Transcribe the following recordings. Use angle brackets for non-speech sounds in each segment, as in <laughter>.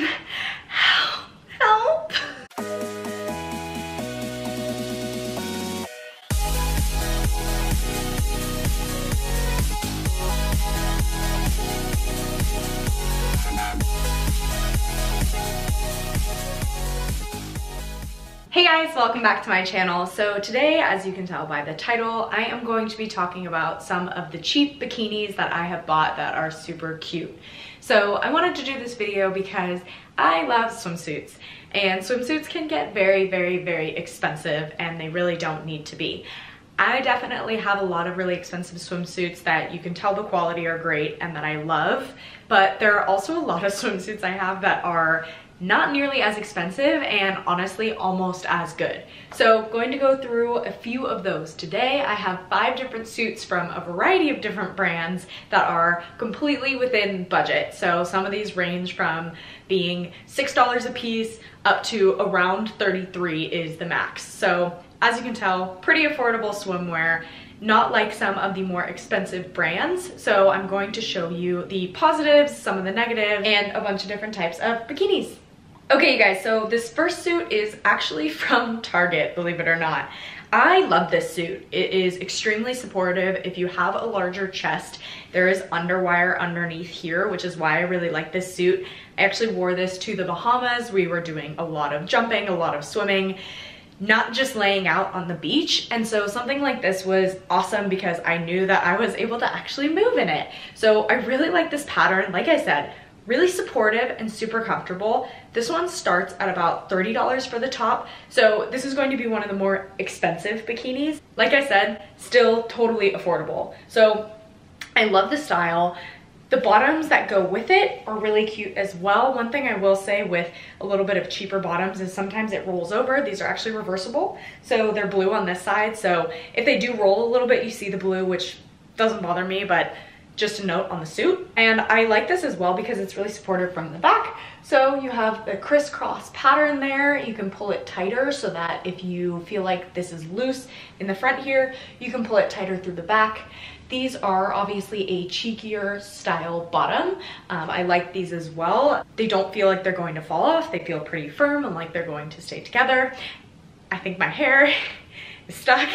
help, help. Hey guys, welcome back to my channel. So today, as you can tell by the title, I am going to be talking about some of the cheap bikinis that I have bought that are super cute. So I wanted to do this video because I love swimsuits and swimsuits can get very, very, very expensive and they really don't need to be. I definitely have a lot of really expensive swimsuits that you can tell the quality are great and that I love, but there are also a lot of <laughs> swimsuits I have that are not nearly as expensive and honestly almost as good. So going to go through a few of those today. I have five different suits from a variety of different brands that are completely within budget. So some of these range from being $6 a piece up to around 33 is the max. So as you can tell, pretty affordable swimwear not like some of the more expensive brands. So I'm going to show you the positives, some of the negatives, and a bunch of different types of bikinis. Okay, you guys, so this first suit is actually from Target, believe it or not. I love this suit. It is extremely supportive. If you have a larger chest, there is underwire underneath here, which is why I really like this suit. I actually wore this to the Bahamas. We were doing a lot of jumping, a lot of swimming, not just laying out on the beach. And so something like this was awesome because I knew that I was able to actually move in it. So I really like this pattern. Like I said, really supportive and super comfortable. This one starts at about $30 for the top. So this is going to be one of the more expensive bikinis. Like I said, still totally affordable. So I love the style. The bottoms that go with it are really cute as well. One thing I will say with a little bit of cheaper bottoms is sometimes it rolls over. These are actually reversible. So they're blue on this side. So if they do roll a little bit, you see the blue, which doesn't bother me, but just a note on the suit. And I like this as well because it's really supported from the back. So you have the crisscross pattern there. You can pull it tighter so that if you feel like this is loose in the front here, you can pull it tighter through the back. These are obviously a cheekier style bottom. Um, I like these as well. They don't feel like they're going to fall off. They feel pretty firm and like they're going to stay together. I think my hair <laughs> is stuck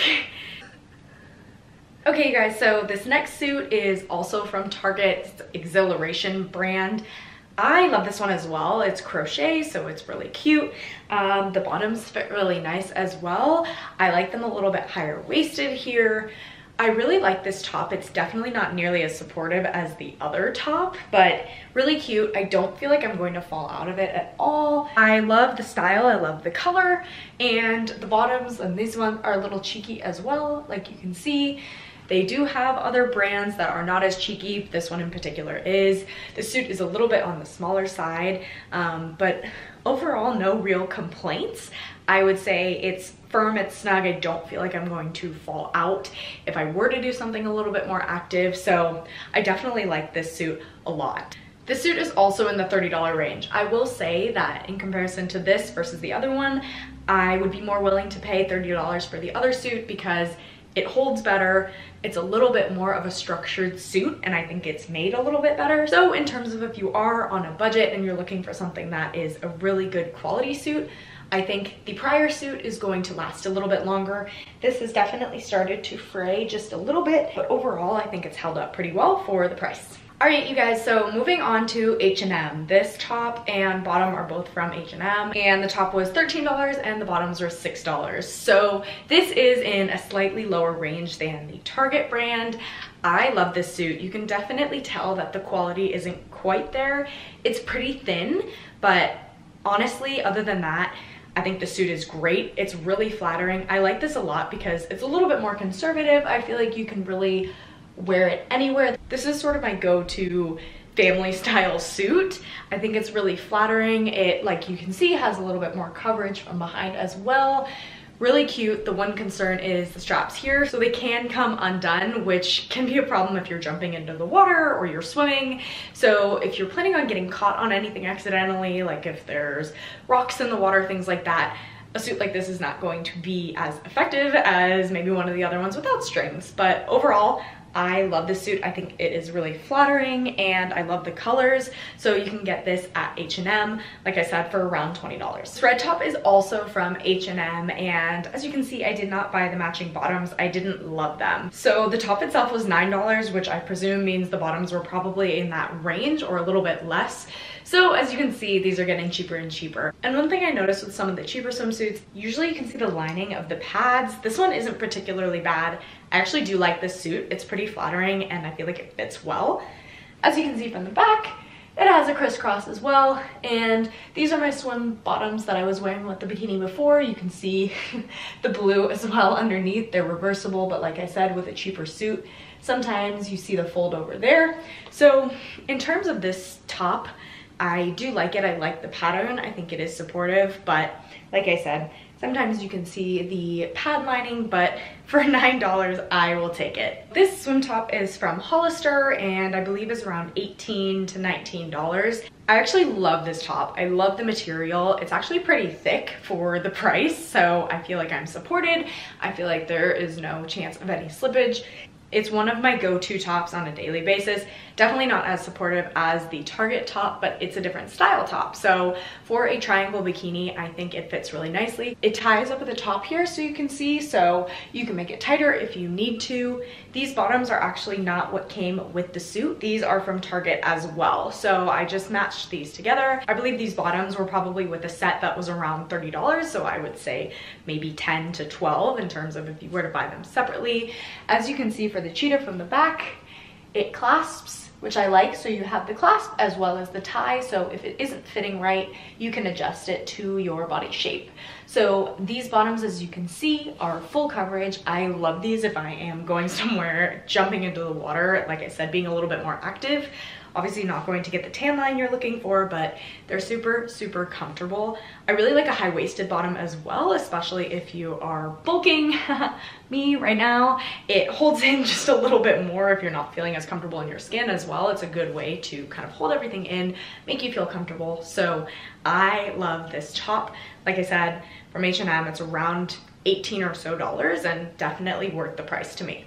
Okay, guys, so this next suit is also from Target's Xhilaration brand. I love this one as well. It's crochet, so it's really cute. Um, the bottoms fit really nice as well. I like them a little bit higher waisted here. I really like this top. It's definitely not nearly as supportive as the other top, but really cute. I don't feel like I'm going to fall out of it at all. I love the style. I love the color and the bottoms and these ones are a little cheeky as well, like you can see. They do have other brands that are not as cheeky. This one in particular is. The suit is a little bit on the smaller side, um, but overall no real complaints. I would say it's firm, it's snug. I don't feel like I'm going to fall out if I were to do something a little bit more active. So I definitely like this suit a lot. This suit is also in the $30 range. I will say that in comparison to this versus the other one, I would be more willing to pay $30 for the other suit because it holds better. It's a little bit more of a structured suit and I think it's made a little bit better. So in terms of if you are on a budget and you're looking for something that is a really good quality suit, I think the prior suit is going to last a little bit longer. This has definitely started to fray just a little bit, but overall I think it's held up pretty well for the price. All right, you guys, so moving on to H&M. This top and bottom are both from H&M, and the top was $13 and the bottoms were $6. So this is in a slightly lower range than the Target brand. I love this suit. You can definitely tell that the quality isn't quite there. It's pretty thin, but honestly, other than that, I think the suit is great. It's really flattering. I like this a lot because it's a little bit more conservative. I feel like you can really wear it anywhere. This is sort of my go-to family <laughs> style suit. I think it's really flattering. It, like you can see, has a little bit more coverage from behind as well. Really cute. The one concern is the straps here, so they can come undone, which can be a problem if you're jumping into the water or you're swimming. So if you're planning on getting caught on anything accidentally, like if there's rocks in the water, things like that, a suit like this is not going to be as effective as maybe one of the other ones without strings. But overall, I love this suit. I think it is really flattering and I love the colors. So you can get this at H&M, like I said, for around $20. This red top is also from H&M and as you can see, I did not buy the matching bottoms. I didn't love them. So the top itself was $9, which I presume means the bottoms were probably in that range or a little bit less. So as you can see, these are getting cheaper and cheaper. And one thing I noticed with some of the cheaper swimsuits, usually you can see the lining of the pads. This one isn't particularly bad. I actually do like this suit. It's pretty flattering and I feel like it fits well. As you can see from the back, it has a crisscross as well. And these are my swim bottoms that I was wearing with the bikini before. You can see <laughs> the blue as well underneath. They're reversible, but like I said, with a cheaper suit, sometimes you see the fold over there. So in terms of this top, I do like it. I like the pattern. I think it is supportive, but like I said, sometimes you can see the pad lining, but for <laughs> $9, I will take it. This swim top is from Hollister and I believe is around 18 to $19. I actually love this top. I love the material. It's actually pretty thick for the price, so I feel like I'm supported. I feel like there is no chance of any slippage. It's one of my go-to tops on a daily basis. Definitely not as supportive as the Target top, but it's a different style top. So for a triangle bikini, I think it fits really nicely. It ties up at the top here so you can see, so you can make it tighter if you need to. These bottoms are actually not what came with the suit. These are from Target as well. So I just matched these together. I believe these bottoms were probably with a set that was around $30. So I would say maybe 10 to 12 in terms of if you were to buy them separately. As you can see for the cheetah from the back, it clasps which I like. So you have the clasp as well as the tie. So if it isn't fitting right, you can adjust it to your body shape. So these bottoms, as you can see, are full coverage. I love these if I am going <laughs> somewhere, jumping into the water, like I said, being a little bit more active. Obviously not going to get the tan line you're looking for, but they're super, super comfortable. I really like a high-waisted bottom as well, especially if you are bulking, <laughs> me right now. It holds in <laughs> just a little bit more if you're not feeling as comfortable in your skin as well. It's a good way to kind of hold everything in, make you feel comfortable. So I love this top. Like I said, from H&M, it's around 18 or so dollars and definitely worth the price to me.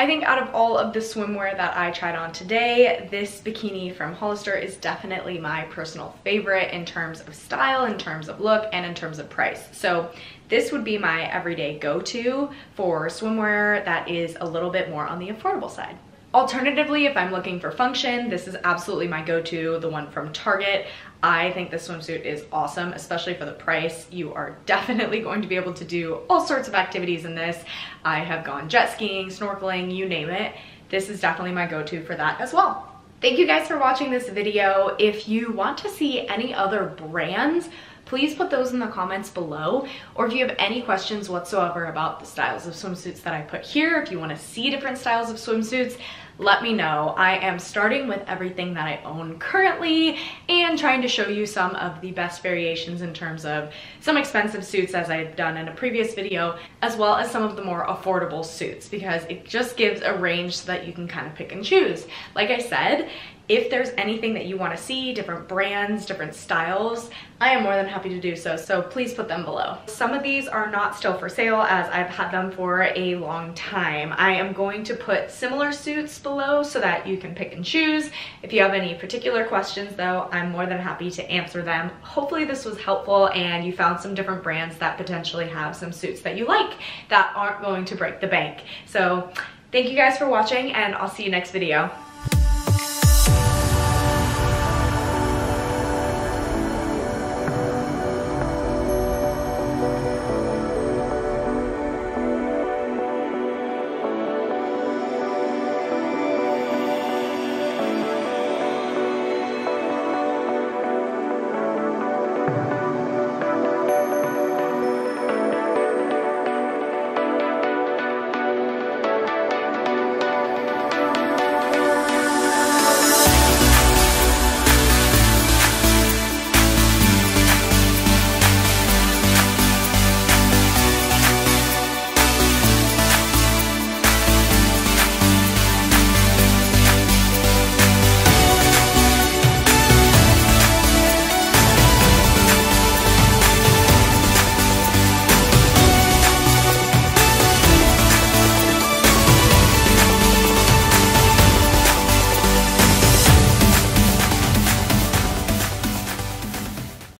I think out of all of the swimwear that I tried on today, this bikini from Hollister is definitely my personal favorite in terms of style, in terms of look, and in terms of price. So this would be my everyday go-to for swimwear that is a little bit more on the affordable side. Alternatively, if I'm looking for function, this is absolutely my go-to, the one from Target. I think this swimsuit is awesome, especially for the price. You are <laughs> definitely going to be able to do all sorts of activities in this. I have gone jet skiing, snorkeling, you name it. This is definitely my go-to for that as well. Thank you guys for watching this video. If you want to see any other brands, please put those in the comments below. Or if you have any questions whatsoever about the styles of swimsuits that I put here, if you wanna see different styles of swimsuits, let me know. I am starting with everything that I own currently and trying to show you some of the best variations in terms of some expensive suits as I've done in a previous video, as well as some of the more affordable suits because it just gives a range so that you can kind of pick and choose. Like I said, if there's anything that you want to see, different brands, different styles, I am more than happy to do so, so please put them below. Some of these are not still for sale as I've had them for a long time. I am going to put similar suits below so that you can pick and choose. If you have any particular questions though, I'm more than happy to answer them. Hopefully this was helpful and you found some different brands that potentially have some suits that you like that aren't going to break the bank. So thank you guys for watching and I'll see you next video.